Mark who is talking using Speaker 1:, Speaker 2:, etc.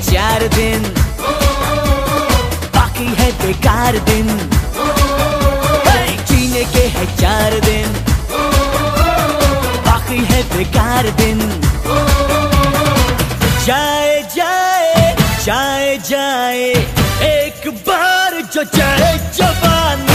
Speaker 1: चार दिन, बाकी है बेकार दिन। जीने के है चार दिन, बाकी है बेकार दिन। जाए जाए जाए जाए, एक बार जो जाए जवानी